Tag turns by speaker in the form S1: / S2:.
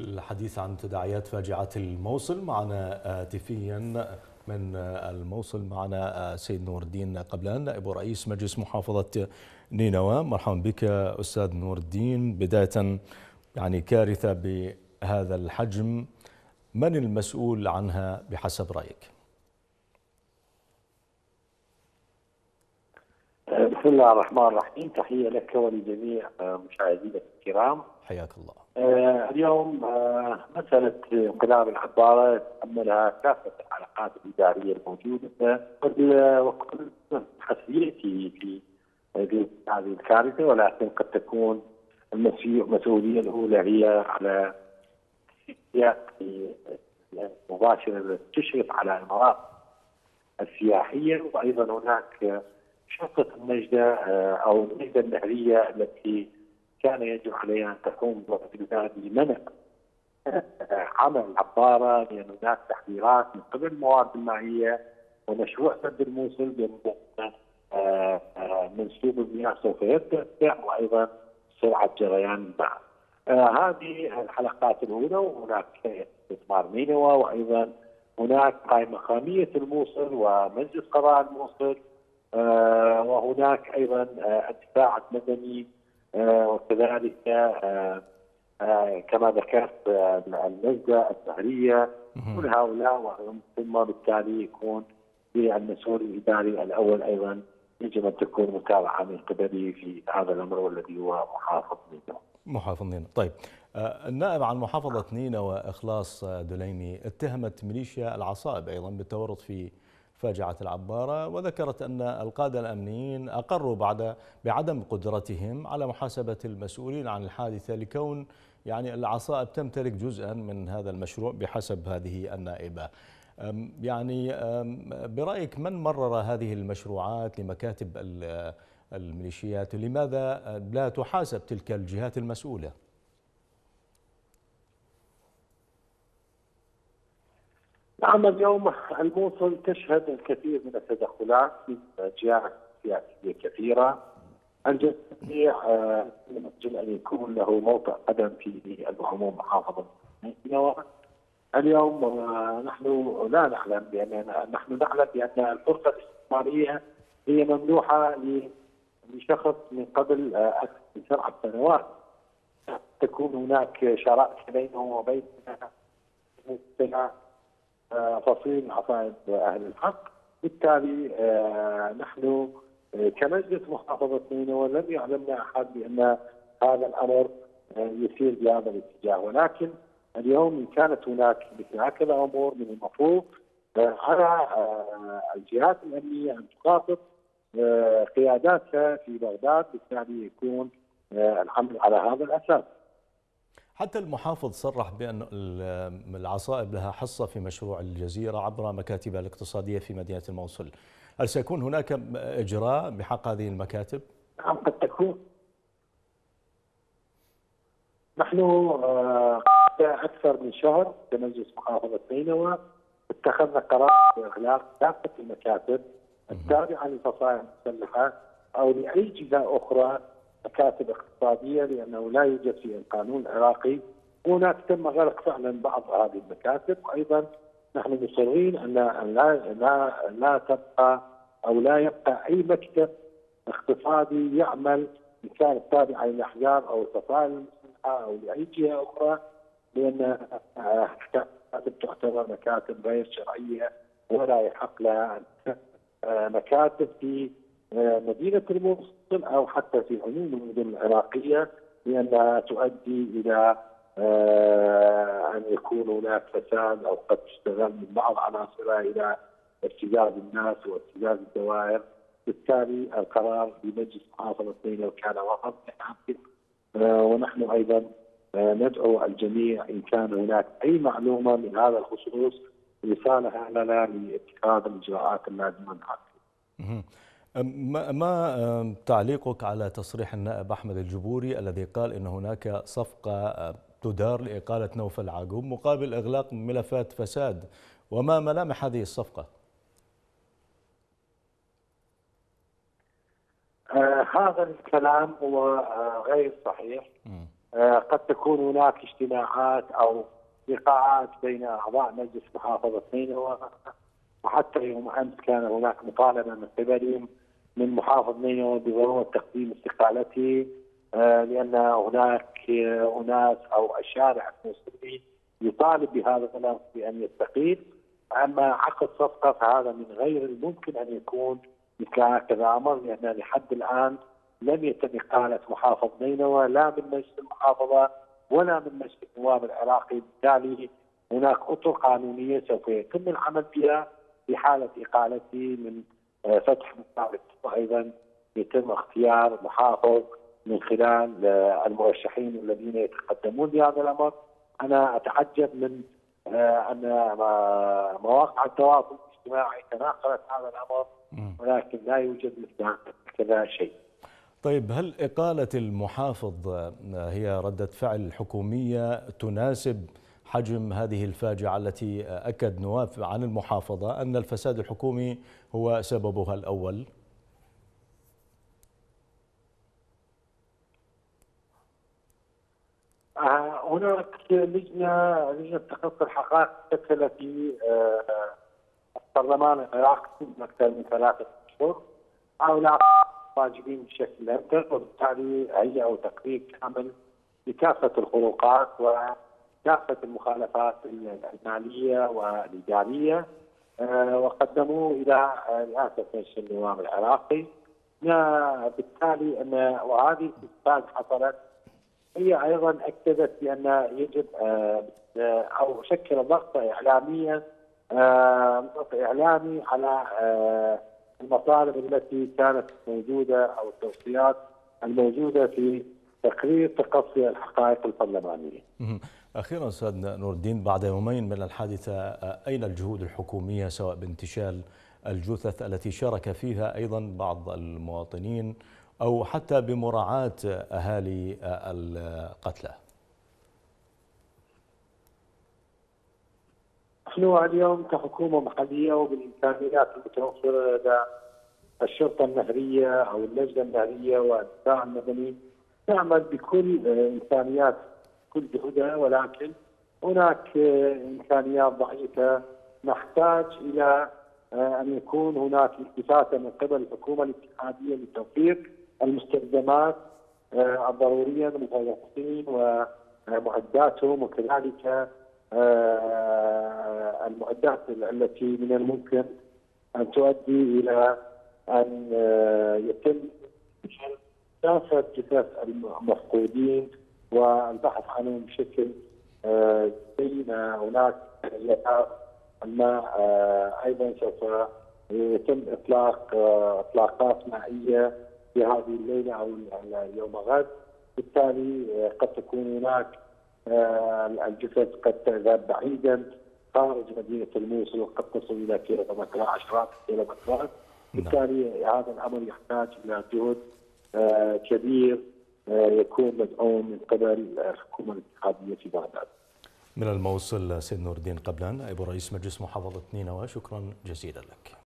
S1: الحديث عن تداعيات فاجعة الموصل معنا هاتفيا من الموصل معنا سيد نور الدين قبلان نائب رئيس مجلس محافظة نينوى مرحبا بك أستاذ نور الدين بداية يعني كارثة بهذا الحجم من المسؤول عنها بحسب رأيك؟
S2: بسم الله الرحمن الرحيم. تحية لك ولجميع مشاهدينا الكرام.
S1: حياك الله.
S2: آه اليوم آه مسألة انقلاب العبارة تحملها كافة العلاقات الإدارية الموجودة. وكل حساسيتي في في هذه الكارثة ولكن قد تكون المسؤولية الأولى هي على مباشرة تشرف على المناطق السياحية. وأيضا هناك شرطة النجدة أو النجدة النهرية التي كان يجب عليها أن تقوم بمنع عمل عبارة لأن هناك تحذيرات من قبل الموارد المائية ومشروع سد الموصل بأن منسوب المياه سوف يرتفع وأيضا سرعة جريان الماء. هذه الحلقات الأولى وهناك استثمار نينوى وأيضا هناك قائمة مقامية الموصل ومجلس قضاء الموصل وهناك أيضا الدفاع المدني وكذلك كما ذكرت النجده النهريه كل هؤلاء ثم بالتالي يكون المسؤول الإداري الأول أيضا يجب أن تكون متابعة من قبله في هذا الأمر والذي هو محافظ نينوى.
S1: محافظ نينوى، طيب النائب عن محافظة نينوى اخلاص دليمي اتهمت ميليشيا العصائب أيضا بالتورط في فاجعة العبارة وذكرت أن القادة الأمنيين أقروا بعد بعدم قدرتهم على محاسبة المسؤولين عن الحادثة لكون يعني العصائب تمتلك جزءا من هذا المشروع بحسب هذه النائبة يعني برأيك من مرر هذه المشروعات لمكاتب الميليشيات لماذا لا تحاسب تلك الجهات المسؤولة؟
S2: نعم اليوم الموصل تشهد الكثير من التدخلات في جهات سياسية كثيرة. الجميع يمكن أن يكون له موقع قدم في العموم محافظه اليوم نحن لا نعلم بان نحن نعلم بأن الفرصة الاستثمارية هي ممنوحة لشخص من قبل أكثر من سبع سنوات. تكون هناك شراكه بينه وبين فصيل عصائب أهل الحق، بالتالي نحن كمجلس محافظه نينوى لم يعلمنا أحد بأن هذا الأمر يسير بهذا الاتجاه ولكن اليوم ان كانت هناك مثل هكذا أمور من المفروض على الجهات الأمنية أن تخاطب قياداتها في بغداد بالتالي يكون العمل على هذا الأساس.
S1: حتى المحافظ صرح بأن العصائب لها حصة في مشروع الجزيرة عبر مكاتبها الاقتصادية في مدينة الموصل. هل سيكون هناك إجراء بحق هذه المكاتب؟
S2: نعم قد تكون. نحن أكثر من شهر كمجلس محافظة نينوى اتخذنا قرار بإغلاق كافة المكاتب التابعة للفصائل المسلحة أو لأي جهة أخرى مكاتب اقتصاديه لأنه لا يوجد في القانون العراقي. هناك تم غلق فعلا بعض هذه المكاتب. وأيضا نحن مصرين أن لا لا لا تبقى أو لا يبقى أي مكتب اقتصادي يعمل ان كانت تابعه للاحزاب أو المسلحة أو لأي جهة أخرى لأن مكاتب تعتبر مكاتب غير شرعية ولا يحق لها مكاتب في مدينة الموصل أو حتى في عموم المدن العراقية لانها تؤدي إلى أن يكون هناك فساد أو قد تستغل من بعض عناصرها إلى ابتزاز الناس وابتزاز الدوائر بالتالي القرار بمجلس محافظه نينوى كان وسط ونحن أيضا ندعو الجميع إن كان هناك أي معلومة من هذا الخصوص رسالة لنا لاتخاذ الإجراءات اللازمة.
S1: ما ما تعليقك على تصريح النائب أحمد الجبوري الذي قال إن هناك صفقة تدار لإقالة نوفل العقوب مقابل إغلاق ملفات فساد وما ملامح هذه الصفقة؟
S2: آه هذا الكلام هو آه غير صحيح قد تكون هناك اجتماعات أو لقاءات بين أعضاء مجلس محافظة نينوى وحتى يوم أمس كان هناك مطالبة من قبلهم من محافظ نينوى بضروره تقديم استقالته آه، لأن هناك أناس أو الشارع الموسيقي يطالب بهذا الأمر بأن يستقيل. أما عقد صفقة فهذا من غير الممكن أن يكون مثل هكذا أمر لأن لحد الآن لم يتم إقالة محافظ نينوى لا من مجلس المحافظة ولا من مجلس النواب العراقي. بالتالي هناك أطر قانونية سوف يتم العمل بها في حالة اقالته من آه، فتح مقابل وأيضا يتم اختيار محافظ من خلال آه، المرشحين الذين يتقدمون بهذا الأمر أنا أتعجب من آه، أن مواقع التواصل الاجتماعي تناقلت هذا الأمر ولكن لا يوجد مثل هكذا شيء.
S1: طيب هل إقالة المحافظ هي ردة فعل حكومية تناسب حجم هذه الفاجعة التي أكد نواف عن المحافظة أن الفساد الحكومي هو سببها الأول.
S2: آه، هناك لجنة لجنة تخصص الحقائق تشكل في آه، البرلمان العراقي أكثر من ثلاثة أشهر. هؤلاء واجبين بشكل أكثر وبالتالي هيئوا تقرير كامل لكافة الخروقات وكافة المخالفات المالية والإدارية آه، وقدموه إلى رئاسة مجلس النواب العراقي. بالتالي أن وهذه الاستفاد حصلت. هي أيضا أكدت بأن يجب آه، أو شكل ضغط إعلاميا آه، ضغط إعلامي على المطالب التي كانت موجودة أو التوصيات الموجودة في تقرير تقصي الحقائق البرلمانية.
S1: أخيرا أستاذ نور الدين بعد يومين من الحادثة أين الجهود الحكومية سواء بانتشال الجثث التي شارك فيها أيضا بعض المواطنين أو حتى بمراعاة أهالي القتلى؟
S2: نحن اليوم كحكومة محلية وبالإمكانيات المتوفرة لدى الشرطة النهرية أو اللجنة النهرية والدفاع المدني نعمل بكل امكانيات كل جهدها ولكن هناك امكانيات ضعيفة. نحتاج إلى أن يكون هناك التفاته من قبل الحكومة الاتحادية لتوفير المستلزمات الضرورية للمتطوعين ومعداتهم وكذلك آه، المعدات التي من الممكن أن تؤدي إلى أن آه، يتم كافه جثث المفقودين والبحث عنهم بشكل آه، بين هناك ما أيضا سوف يتم إطلاق إطلاقات مائيه في هذه الليلة أو يوم غد. بالتالي قد تكون هناك آه، الجثث قد تذهب بعيدا. خارج مدينة الموصل وقد تصل إلى كيلومترات عشرات الكيلومترات نعم. بالتالي هذا الأمر يحتاج إلى جهد آه، كبير آه، يكون مدعوم من قبل الحكومة الاتحاديه في بغداد.
S1: من الموصل سيد نور الدين قبلان نائب رئيس مجلس محافظة نينوى شكرا جزيلا لك.